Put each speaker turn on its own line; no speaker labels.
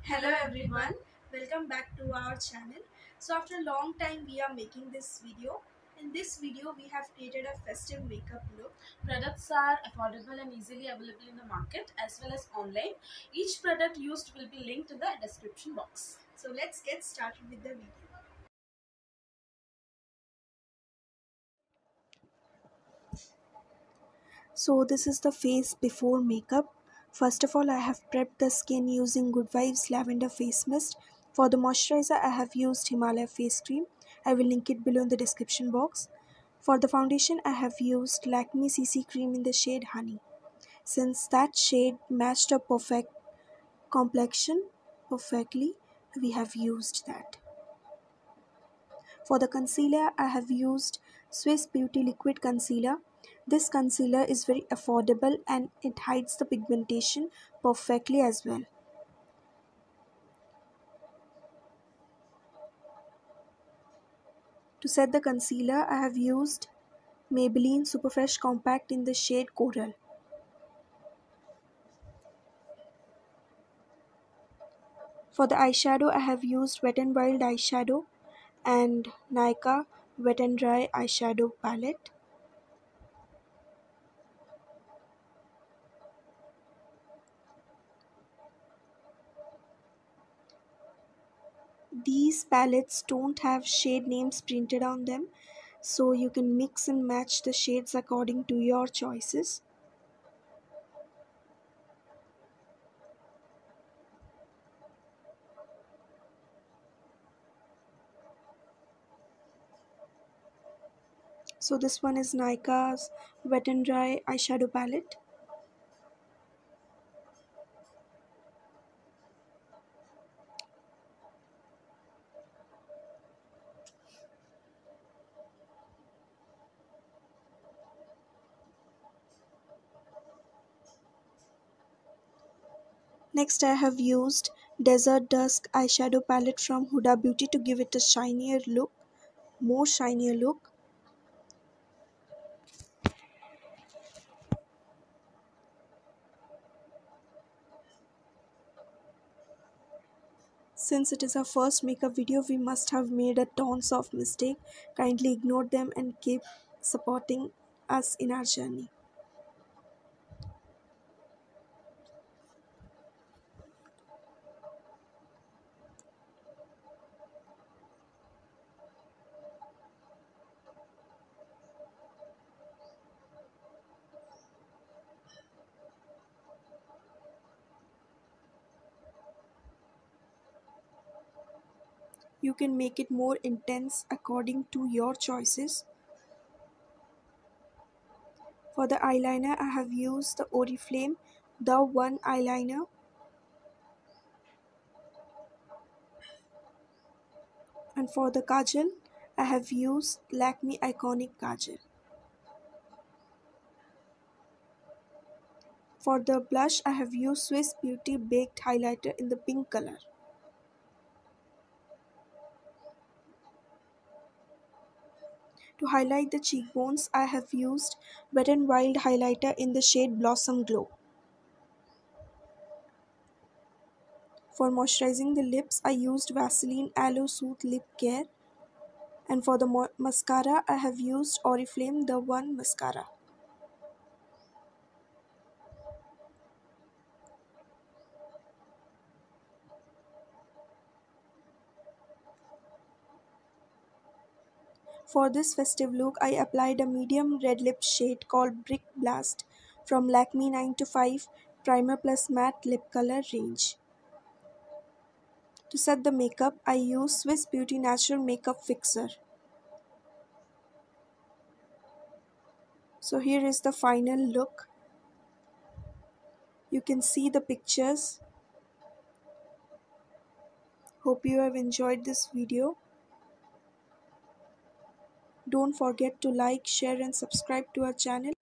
hello everyone welcome back to our channel so after a long time we are making this video in this video we have created a festive makeup look
Products are affordable and easily available in the market as well as online. Each product used will be linked in the description box.
so let's get started with the video So this is the face before makeup. First of all, I have prepped the skin using Good Vibes Lavender Face Mist. For the moisturizer, I have used Himalaya Face Cream. I will link it below in the description box. For the foundation, I have used Lakme CC Cream in the shade Honey. Since that shade matched a perfect complexion perfectly, we have used that. For the concealer, I have used Swiss Beauty Liquid Concealer. This concealer is very affordable and it hides the pigmentation perfectly as well. To set the concealer, I have used Maybelline Superfresh Compact in the shade Coral. For the eyeshadow, I have used Wet n Wild eyeshadow and Nykaa Wet n Dry eyeshadow palette. These palettes don't have shade names printed on them, so you can mix and match the shades according to your choices. So this one is Nykaa's Wet and Dry eyeshadow palette. Next I have used Desert Dusk eyeshadow palette from Huda Beauty to give it a shinier look, more shinier look. Since it is our first makeup video, we must have made a tons of mistake. Kindly ignore them and keep supporting us in our journey. You can make it more intense according to your choices. For the eyeliner, I have used the Oriflame The One eyeliner. And for the kajal, I have used Lakme Iconic Kajal. For the blush, I have used Swiss Beauty Baked Highlighter in the pink color. To highlight the cheekbones, I have used Wet n Wild highlighter in the shade Blossom Glow. For moisturizing the lips, I used Vaseline Aloe Sooth Lip Care. And for the mascara, I have used Oriflame The One Mascara. For this festive look, I applied a medium red lip shade called Brick Blush from Lakme 9 to 5 Primer Plus Matte Lip Color range. To set the makeup, I use Swiss Beauty Natural Makeup Fixer. So here is the final look. You can see the pictures. Hope you have enjoyed this video. Don't forget to like, share and subscribe to our channel.